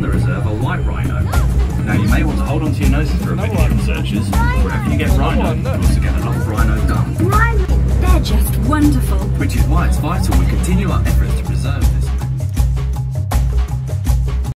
found the reserve a white rhino. Now you may want to hold onto your noses for a bit. no researchers. Wherever you get rhino, you also get enough rhino dung. Rhino, they're just wonderful. Which is why it's vital we continue our efforts to preserve them.